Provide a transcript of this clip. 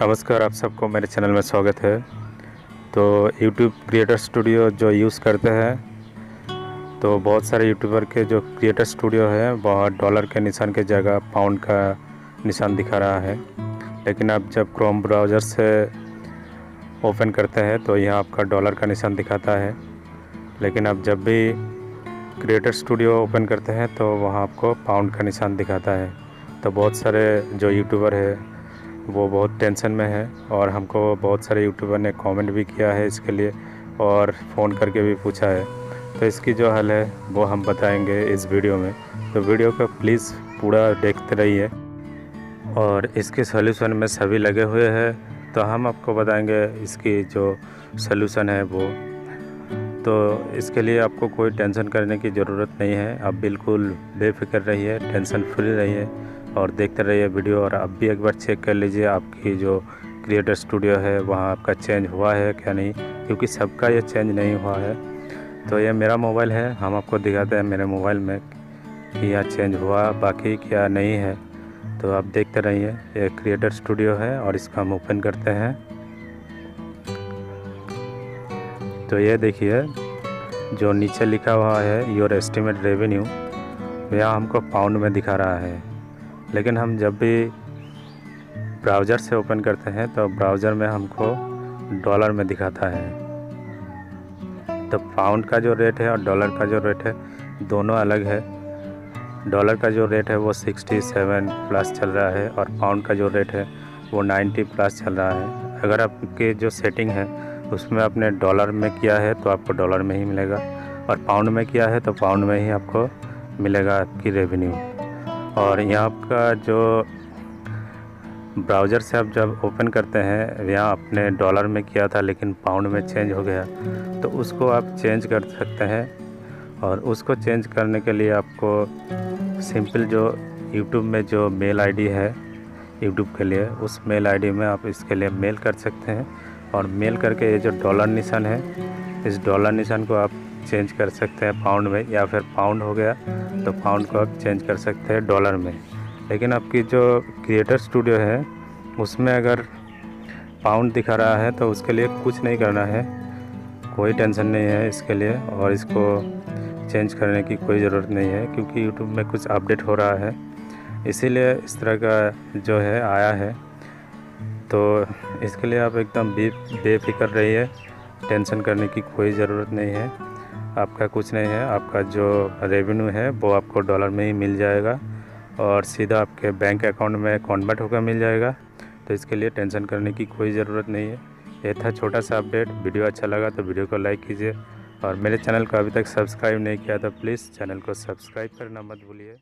नमस्कार आप सबको, मेरे चैनल में स्वागत है। तो YouTube क्रिएटर स्टूडियो जो यूज़ करते हैं तो बहुत सारे यूट्यूबर के जो क्रिएटर स्टूडियो है वह डॉलर के निशान के जगह पाउंड का निशान दिखा रहा है। लेकिन आप जब क्रोम ब्राउज़र से ओपन करते हैं तो यहाँ आपका डॉलर का निशान दिखाता है। लेकिन आप जब भी क्रिएटर स्टूडियो ओपन करते हैं तो वहाँ आपको पाउंड का निशान दिखाता है। तो बहुत सारे जो यूट्यूबर है वो बहुत टेंशन में है और हमको बहुत सारे यूट्यूबर ने कमेंट भी किया है इसके लिए और फ़ोन करके भी पूछा है। तो इसकी जो हल है, वो हम बताएँगे इस वीडियो में। तो वीडियो को प्लीज़ पूरा देखते रहिए। और इसके सॉल्यूशन में सभी लगे हुए हैं तो हम आपको बताएँगे इसकी जो सलूशन है वो। तो इसके लिए आपको कोई टेंशन करने की ज़रूरत नहीं है। आप बिल्कुल बेफिक्र रहिए टेंशन फ्री रहिए। और देखते रहिए वीडियो और अब भी एक बार चेक कर लीजिए आपकी जो क्रिएटर स्टूडियो है, वहाँ आपका चेंज हुआ है क्या नहीं? क्योंकि सबका ये चेंज नहीं हुआ है। तो ये मेरा मोबाइल है, हम आपको दिखाते हैं मेरे मोबाइल में कि यह चेंज हुआ, बाकी क्या नहीं है। तो आप देखते रहिए, ये क्रिएटर स्टूडियो है और इसका हम ओपन करते हैं। तो ये देखिए, जो नीचे लिखा हुआ है योर एस्टिमेट रेवेन्यू यह हमको पाउंड में दिखा रहा है। लेकिन हम जब भी ब्राउज़र से ओपन करते हैं तो ब्राउज़र में हमको डॉलर में दिखाता है। तो पाउंड का जो रेट है और डॉलर का जो रेट है, दोनों अलग है। डॉलर का जो रेट है, वो सिक्सटी सेवन प्लस चल रहा है और पाउंड का जो रेट है, वो नाइन्टी प्लस चल रहा है। अगर आपके जो सेटिंग है, उसमें आपने डॉलर में किया है तो आपको डॉलर में ही मिलेगा। और पाउंड में किया है तो पाउंड में ही आपको मिलेगा आपकी रेवेन्यू और यहाँ का जो ब्राउज़र से आप जब ओपन करते हैं, यहाँ आपने डॉलर में किया था, लेकिन पाउंड में चेंज हो गया। तो उसको आप चेंज कर सकते हैं और उसको चेंज करने के लिए आपको सिंपल जो यूट्यूब में जो मेल आईडी है, यूट्यूब के लिए, उस मेल आईडी में आप इसके लिए मेल कर सकते हैं। और मेल करके ये जो डॉलर निशान है, इस डॉलर निशान को आप चेंज कर सकते हैं पाउंड में या फिर पाउंड हो गया तो पाउंड को आप चेंज कर सकते हैं डॉलर में। लेकिन आपकी जो क्रिएटर स्टूडियो है, उसमें अगर पाउंड दिखा रहा है तो उसके लिए कुछ नहीं करना है। कोई टेंशन नहीं है इसके लिए, और इसको चेंज करने की कोई ज़रूरत नहीं है, क्योंकि यूट्यूब में कुछ अपडेट हो रहा है। इसीलिए इस तरह का जो है, आया है। तो इसके लिए आप एकदम बे, बेफिक्र रहिए, टेंशन करने की कोई ज़रूरत नहीं है। आपका कुछ नहीं है, आपका जो रेवेन्यू है वो आपको डॉलर में ही मिल जाएगा और सीधा आपके बैंक अकाउंट में कॉन्वर्ट होकर मिल जाएगा। तो इसके लिए टेंशन करने की कोई ज़रूरत नहीं है। यह था छोटा सा अपडेट वीडियो अच्छा लगा तो वीडियो को लाइक कीजिए और मेरे चैनल को अभी तक सब्सक्राइब नहीं किया तो प्लीज़ चैनल को सब्सक्राइब करना मत भूलिए।